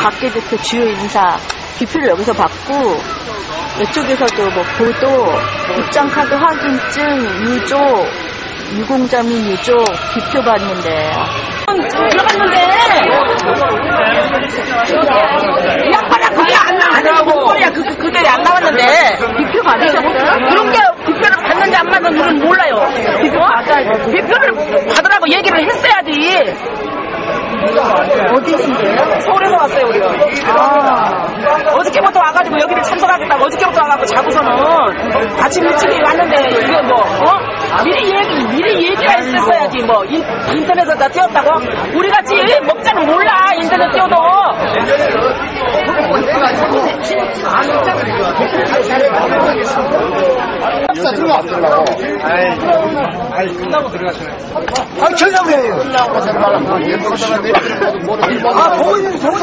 박 대표 주요 인사 기표를 여기서 받고 이쪽에서도 뭐 보도, 입장 카드 확인증, 유조, 유공자 및 유조 기표 받는데. 들어갔는데? 양반아 그게 안 나왔다고. 소리야. 그, 그, 그게 안 나왔는데. 기표 받으셨어요? 그런 게 비표를 받는지 안 받는지 우리는 몰라요. 비표 받아야지 비표를 받으라고 얘기를 했어야지 어디신데요? 서울에서 왔어요 우리가 아, 어저께부터 와가지고 여기를 참석하겠다고 어저께부터 와가지고 자고서는 아침 일찍이 왔는데 이게 뭐 어? 미리 얘기 미리 얘기가 있었어야지 뭐 인, 인터넷에 다 띄웠다고 우리 같이 먹자는 몰라 인터넷 띄워도 합사 들어갔더라고. 아이, 끝나고 들어가시네. 아, 전화를 해요. 끝나고 들어가라고. 아, 보고 있는, 보고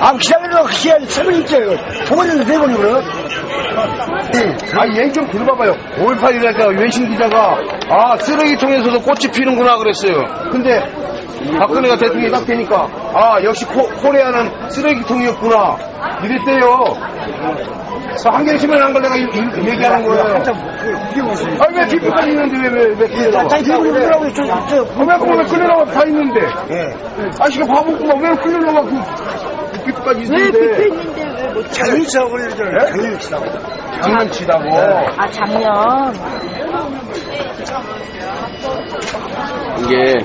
아, 기다리려고 기다리 세번 있죠. 보고 있는 네 번이고요. 아, 얘기 좀 들어봐봐요. 5.18이라니까 외신 기자가, 아, 쓰레기통에서도 꽃이 피는구나 그랬어요. 근데, 박근혜가 대통령이 딱 되니까, 아, 역시 코, 코리아는 쓰레기통이었구나. 이랬대요. 그래서 한겨레신문에 한걸 내가 이- 이- 얘기하는 거예요. 아니, 왜 비표까지 있는데 왜, 왜, 왜 끌려나와? 뭐라고 저, 저, 왜, 왜 끌려나와 다 있는데? 아씨가 바보구만. 왜 끌려나와 그, 그 비표까지 있는데. 장난치라고 그러잖아요. 장난치라고. 장난치다고. 아 작년 이게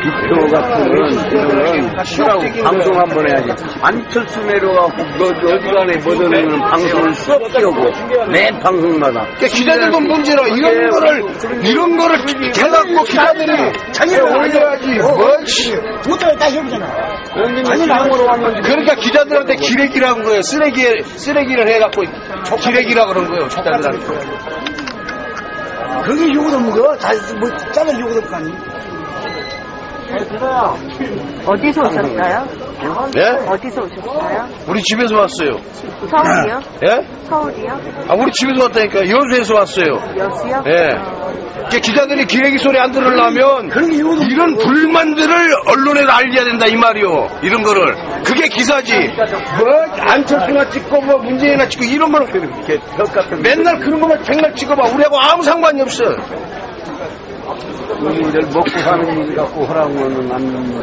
비표 같은 이런 시라고 방송 한번 해야지. 안철수 내려가고 뭐 어디 간에 뭐든 방송을 쏙 끼우고 매 방송마다. 그러니까 기자들도 문제라 이런 거를 이런 거를 해갖고 기자들이 자기를 올려야지 뭐 씨. 못하게 다시 해보잖아. 아니 나무로 왔는데 그러니까 기자들한테 기레기라는 거예요 쓰레기 쓰레기를 해갖고 기레기라 그런 거예요 기자들한테 그게 욕을 없는 거? 다, 뭐, 짜는 욕을 없고 아니. 어디서 오셨어요? 예? 어디서 오셨어요? 우리 집에서 왔어요 서울이요? 예? 서울이요? 아 우리 집에서 왔다니까 여수에서 왔어요 여수요? 예 그러니까 기자들이 기레기 소리 안 들으려면 이런 불만들을 언론에 알려야 된다 이 말이요 이런 거를 그게 기사지 뭐 안철수나 찍고 뭐 문재인이나 찍고 이런 거는 맨날 그런 거만 백날 찍어봐 우리하고 아무 상관이 없어 우리를 먹고 사는 일 갖고 하라고는 안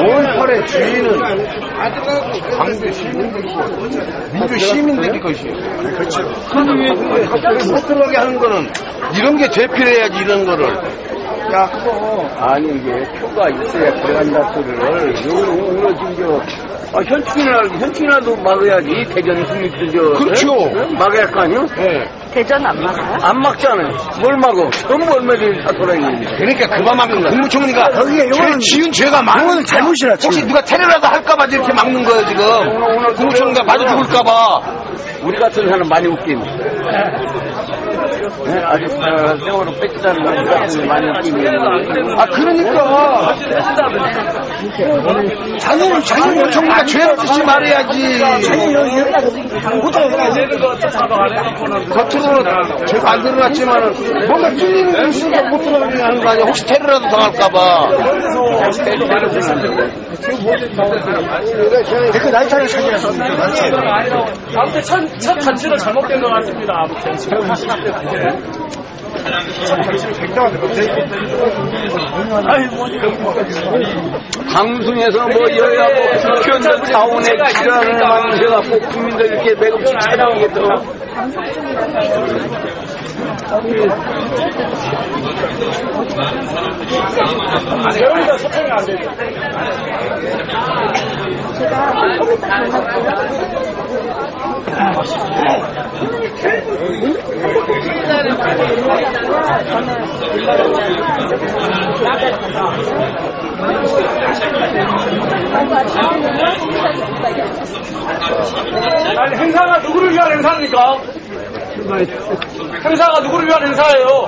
5.18의 주인은 광주 시민들이고 민주 시민들이 것이에요. 그렇죠. 그런데 못 들어가게 하는 거는 이런 게 대필해야지 이런 거를. 야, 그거 아니 이게 표가 있어야 들어간다 소리를 요거 오늘 지금 저 아, 현충이나 현충이라도 막아야지 대전 승리도 저 그렇죠. 예? 막아야 할거 아니요? 예. 대전 안 막아요? 안 막잖아요. 뭘 막어? 전부 얼마들이 다 돌아있는데. 그러니까 그만큼 국무총리가 거기에 죄, 요거는- 지은 죄가 많은 잘못이라, 혹시 지금. 누가 테러라도 할까봐 이렇게 막는 거예요 지금. 국무총리가 맞아 죽을까봐. 우리 같은 사람 많이 웃긴. 네? 아주 아, 세월호 뺏기다는 우리 같은 사람 많이 웃긴. 아 그러니까 자기는, 자기는 국무총리가 죄를 짓지 말아야지. 자기는 여기, 여기 해가지고. 겉으로는 죄가 안 드러났지만 뭔가 찔리는 게 있으니까 못 들어가게 하는 거 아니야 혹시 테러라도 당할까봐 그 나이차를 찾아서. 아무튼 첫, 첫 단추는 잘못된 것 같습니다. 아무튼 방송에서 뭐 여야 뭐 국회의원들 자원에 지랄을 만들어갖고 국민들 이렇게 매금씩 찾아오겠더라. 아니 행사가 누구를 위한 행사입니까? 행사가 누구를 위한 행사예요?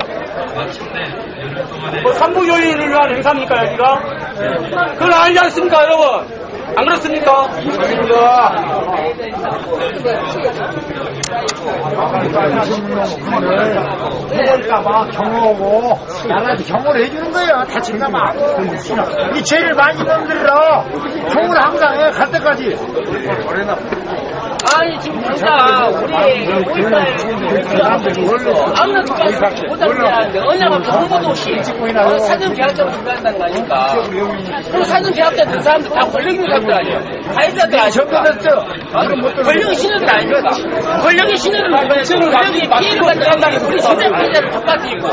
뭐 산부 요인을 위한 행사입니까 여기가? 그건 아니지 않습니까 여러분? 안 그렇습니까? 해볼까봐 경호하고 나라한테 경호를 해주는 거예요. 다칠까봐. 이 죄를 많이 놈들이라 경호를 항상 해, 갈 때까지. 아니 지금 당장 우리 5.18 아무나 누가 못하는 게 아닌데 언냐면 정보도 없이 어, 사전 계약자로 준비한다는 거 아닙니까? 그럼 사전 계약자 된 사람들 다 권력 있는 사람들 아니에요? 아닙니까? 어? 권력의 신호들 아닙니까? 권력의 신호를 권력의 피해를 받는 사람이 우리 진짜 가해자를 바깥이고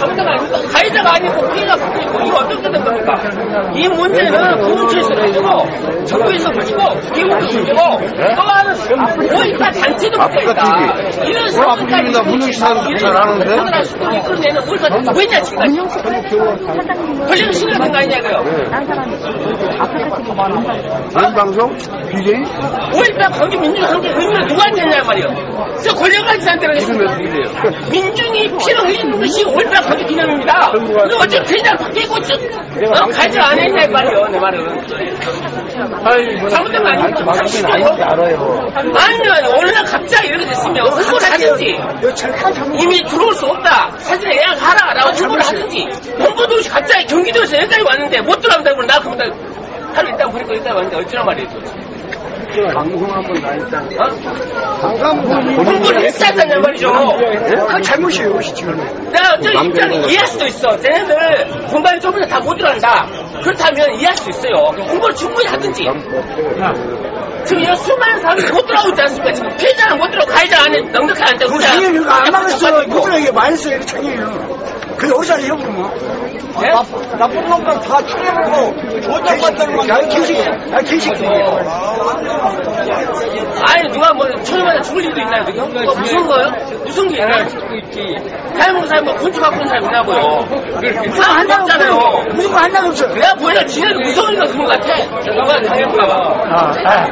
정당 아닙니까? 가해자가 아니고 피해가 있고 이거 어떻게 된 겁니까? 이 문제는 공무처에서 가지고 정부에서 가지고 기 문제고 또 하나는 뭐일까 단체도 문제있다 이런 아프십니다. 문영신하고 잘 아는데? 하나를 수도 이끌어내는 우리가 누구냐 지금까지 사람이 아프리카 TV 많은 다른 방송? BJ? 5.18 광주 민주화 함께 의미를 누구한테 했냐 말이요. 저 권력가지 사람들은 민중이 피로 흘리는 것이 5.18 광주 기념입니다. 근데 어째 그냥 바뀌고 쭉 어, 가지 안 했냐 이 말이요. 내 말은. 잘못된 거 아닙니까? 당신도 아니요. 어느 날 갑자기 이렇게 됐으면 홍보를 하든지 이미 들어올 수 없다. 사진에 예약하라라고 홍보를 하든지 홍보도 없이 갑자기 경기도에서 여기까지 왔는데 못 들어간다고 나 그러면 나 하루 일단 버리고 있다 왔는데 어쩌란 말이에요. 방송 한번 나니까. 홍보를 했었다는 말이죠. 그 잘못이에요, 지금. 내가 저 입장이 이해할 수도 있어. 쟤네들 공간이 좁으면 다못 들어간다. 그렇다면 이해할 수 있어요. 홍보를 충분히 하든지. 지금 이 수많은 사람이 못 들어오고 있지 않습니까? 지금 피해자는 못 들어오고 가해자 안에 넉넉히 앉아. 그 장애인 이거 안 막았어. 누구에게 마이너스예요, 장애인은. 그게 어디서 해보고 뭐. 네? 나쁜 놈들 다 추려보고 조작 받다는 건 야, 개식, 야, 개식. 아니 누가 뭐 초년만에 죽을 일도 있나요 지금? 뭐 무슨 거요? 무슨 게 있나요? 사람 뭐 곤충 갖고 있는 사람 있나고요? 사람 한다고 없잖아요. 무슨 거 한다고 없어. 내가 보니까 지네도 무서우니까 그런 것 같아. 누가 당해볼까봐. 아, 아.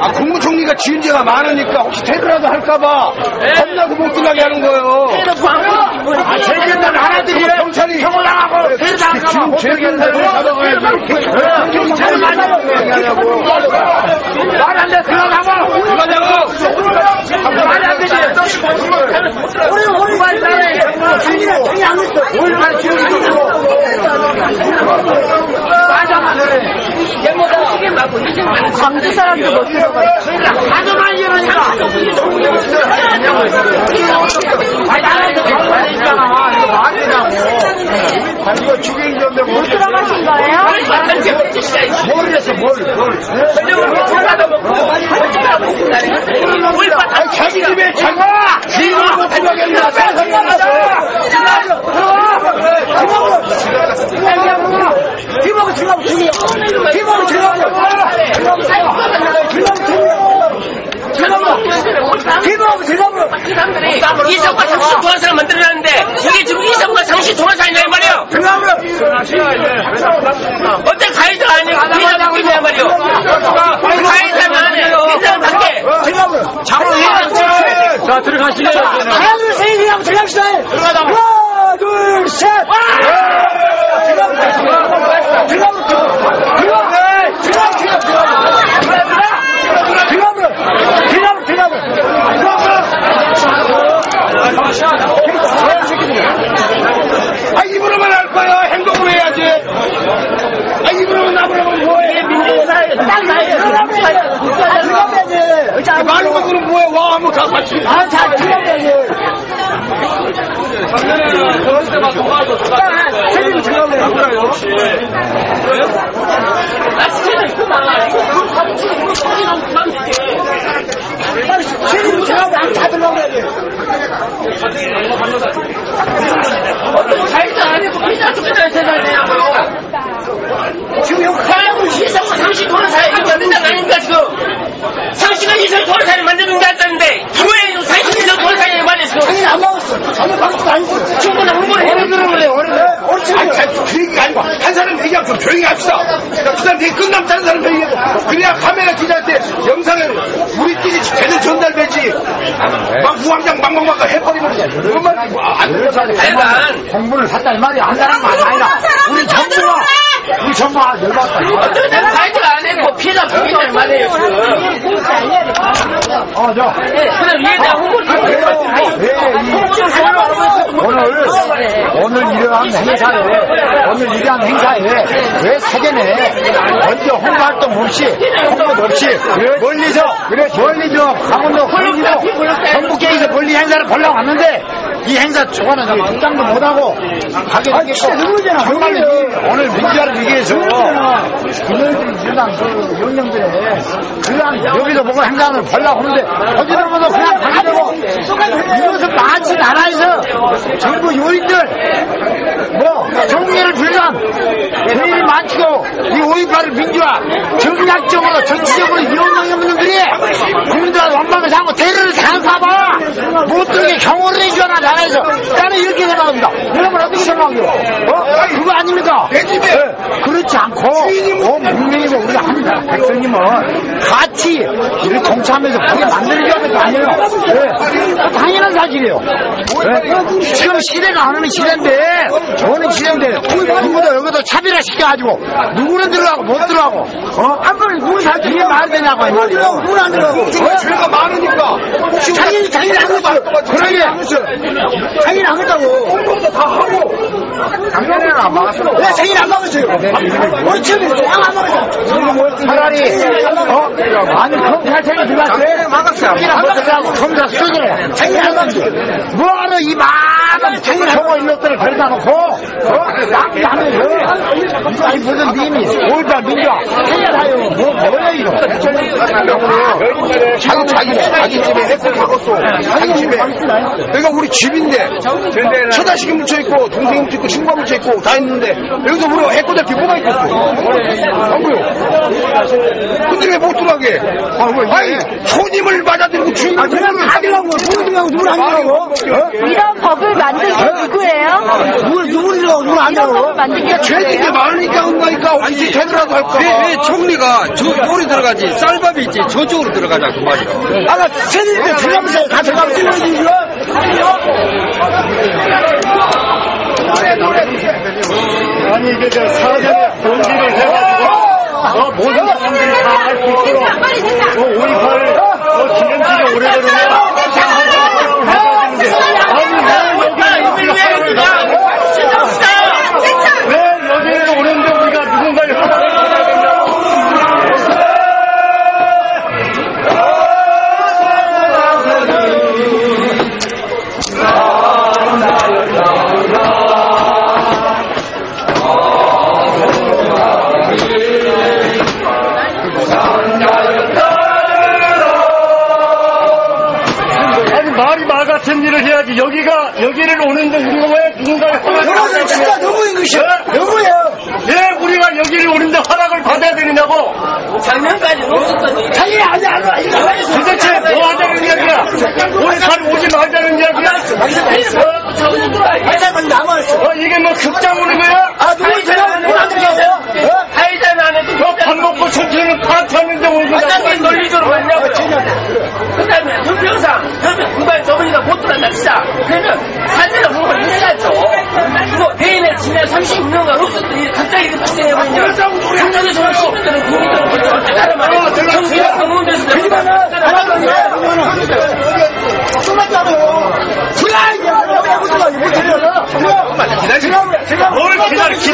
아, 국무총리가 지은 죄가 많으니까 혹시 퇴근라도 할까봐 네. 겁나고 못 들어가게 하는 거예요. 걔는 방금 아, 책임자는 하나들이 경찰이 형을 나가고 지금 죄견자를 잡아가야지. 경찰을 만나고 얘기하냐고. 말안 돼, 들어가고. 그러냐고. 말이 안 되지. 우리, 우리 말에 당연히, 안 했어. 우리 광주 사람도 못 들어가. 하도만 이러니까. 아니, 나한테 경찰 있잖아. 이거 말이 되냐고. 아니, 이거 주경인데 못 들어가신 거예요? 완전 제법 짓이야. 뭘고 어쩌다 먹고 나니까 올바 다 자기 집에 자가! 지금 못 들어가겠나? 김하고 들어가고 죽여. 김하고 들어가고. 김하고 들어가고. 이 사람들이 이성과 당신 동한 사람 만들어놨는데 이게 지금 이성과 당신 동한 사람이냐 이 말이에요. 어째 가해자가 아니고 피해자 느낌이야 말이요. 가해자는 아니에요. 피해자는 밖에. 자, 들어가시네요. 하나, 둘, 셋, 그냥 들어갑시다. 하나, 둘, 셋. 들어가고, 아, 입으로만 할 거야. 행동으로 해야지. 아, 입으로만 나무라면 뭐해. 민주사회 딱 나예요. 들어가 아, 말로만 그럼 뭐해. 와, 하면 다 같이. 아. 작년에는 저럴 때만 도와줘. 나. 이거 이거 너무 부담 되게. 책임 들어가면 다 들어가야지. 어떤 가해자 아니고 피해자 쪽에다 세상을 내냐고요. 지금 여기 사람은 희생과 상식 도는 사회 이거 만든 게 아닙니까 지금. 상식은 도는 사회 만드는 게 아니다는데 이거에 상식 도는 사회 말이야 지금. 당연히 안 나왔어. 전혀 방법도 아니고. 충분한 홍보를 해야 되는 거예요. 옳지. 아니, 아니, 그 얘기가 아니고, 한 사람 얘기하면 좀 조용히 합시다. 그 사람 얘기 끝나면 다른 사람 얘기해도, 그래야 카메라 기자한테 영상을 우리끼리 제대로 전달되지. 막 무왕장 망망막 해버리면, 그것만 안 들려서 하여간 공부를 샀다 이 말이 안 되는 거 아니라 우리 정부가 피해자 말이에요 지금. 어, 저. 그럼 얘가 오늘, 오늘 일어난 행사에, 오늘 일어난 행사에 왜 사전에 먼저 홍보 활동 없이, 홍보 없이, 멀리서, 멀리서 강원도 홍기도 전북계에서 멀리 행사를 보려고 왔는데, 이 행사 초반에 저기 특장도 못하고, 가게 생겼고, 정말 이- 오늘 민주화를 위해서, 그들들이 일어난 그 영령들의, 그냥 여기서 보고 행사를 보려고 하는데, 어디로 보도 그냥 가게 되고, 이것은 마치 나라에서 정부 요인들, 뭐, 정리를 불리한. 회의를 마치고, 이 5.18을 민주화, 정략적으로, 정치적으로 이용하는 분들이 국민들한테 원망을 하고 대를 당할까봐 못 들게 경호를 해주잖아, 나라에서. 나는 이렇게 생각합니다. 여러분 어떻게 생각해요? 어? 그거 아닙니까? 네. 그렇지 않고, 온 국민이고 우리 한 백성님은 같이 이렇게 동참해서 그게 만들어져야 거 아니에요? 네. 당연한 사실이에요. 네. 지금 시대가 하는 시대인데, 어느 시대인데, 누구도 여기도 차별화 시켜가지고, 누구는 들어가고 못 들어가고, 어? 한 번에 누구 다 뒤에 말이 되냐고. 누구는 안 들어가고. 죄가 많으니까. 자기는, 자기는. 그러게. 자기는 안 했다고. 공부도 다 하고. 작년에는 안 막았어. 왜 자기는 안 막았어요? 우리 지금 안 막았어. 차라리, 어? 아니, 검찰청에 들어갔어요. 막았어요. 자기는 못 들어가고, 검사 수준에. 자기는 안 막았어. 뭐하러 이 많은 정보 인력들을 데려다 놓고, 어? 낭비하면서, 아니, 무슨 님이, 올바 민주화, 해야 하요 뭐, 뭐야, 이거. 자기, 자기, 자기 집에 해코 박았어. 자기 집에. 여기가 우리 집인데, 처자식이 묻혀 있고, 동생이 묻혀 있고, 친구가 묻혀 있고, 다 있는데, 여기서 우리가 해코될 게 뭐가 있겠어. 아무요. 근데 왜 못 들어가게? 아니, 손님을 맞아들이고 주인을 누구들하고 누구를 안 들어가고. 이런 법을 만든 게 누구예요? 누구. 만든 게 죄짓게 누구예요? 많으니까 온다니까, 어디 제대로라도 할까. 왜, 왜 총리가 저쪽으로 들어가지 쌀밥이 있지 저쪽으로 들어가자 그 말이야 아까 세진이들 들어가면서 다 들어가면서 이거. 아니 이게 저 사전에 공지를 해가지고 어, 모든 사람들이 다 알 수 있도록 어, 5.18 어, 기념 지가 오래되느냐 왜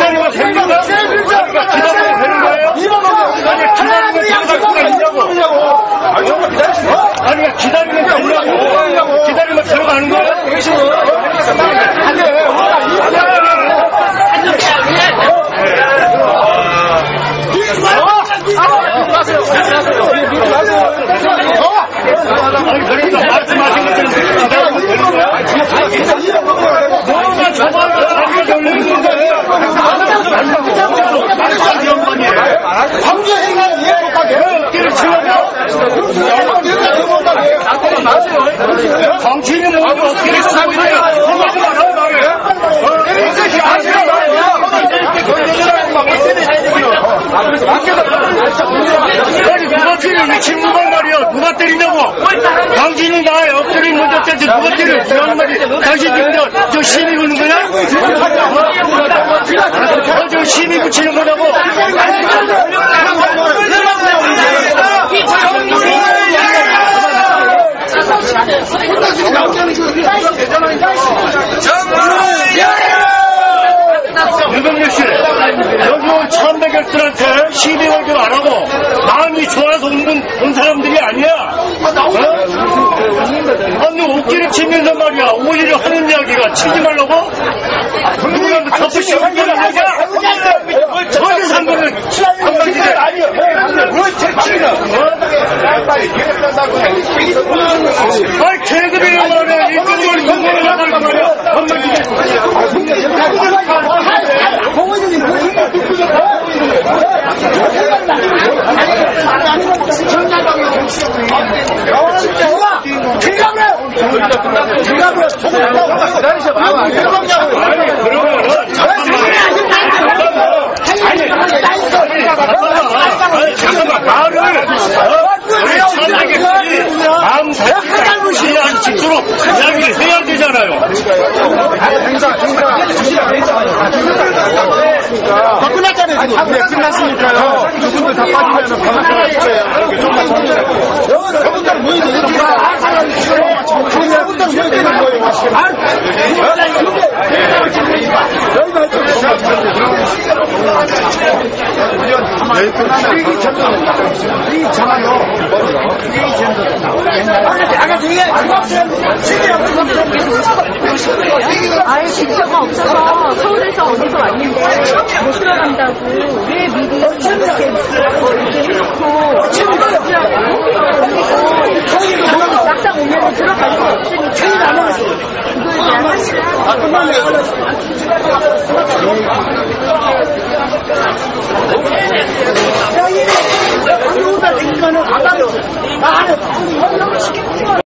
기다려 기다리면 되는 거야? 그러니까 기다리면 되는 거예요? 아니 기다리면 들어갈 수가 있냐고 아니 그러니까 기다리면 되냐고 기다리면 들어가는 거야? 아니 그러니까 말씀하신 것처럼 기다리면 되는 거야? 뭐가 저번에 나한테 걸리는 건데 광주 행사는 이해 못하게. 어깨를 치워서 정치인이 뭐고 어깨를 치고 있냐 생각이 많아 말해 아니 누가 지금 이 친구가 말이야 누가 때리냐고 당신이 나 엎드린 먼저 때지 누가 때려 그 양말이 당신 지금 저, 저 시비 부는 거냐? 어? 어, 저 시비 붙이는 거냐고 유병렬 씨, 여기 온 참배객들한테 시비 걸지 말라고 마음이 좋아서 온, 분- 온 사람들이 아니야. 어? 아니 옷길을 치면서 말이야 오히려 하는 이야기가 치지 말라고? 접으시고 하는 얘기야? 전혀 상관은 한마디에 아이 계급이란 말이야 이쪽을 이쪽을 나가는 말이야 한마디에 아니 그러면은 잠깐만 아니 잠깐만 말을 우리 참나겠지 마음 잡고 이해할 수 있도록 이야기를 해야 되잖아요 끝났잖아요. 지금. 네, 끝났으니까요. 그분들 다 빠지면 들어갈 거예요. 좀만 정리해요. 저분들 모여야 되니까. 저분들 모여야 되는 거예요. 여기 끝나면 이 전도 이 전화요. 예. 아예 기차가 없어서 서울에서 어디서 왔는데 못 들어간다고. 왜 미리 이렇게 해놓고 막상 오면 들어갈 수 없으니 주인 그거에 대한 한시간 그만 내버려줘 여기는 안 오다 니까는 안 가요 나는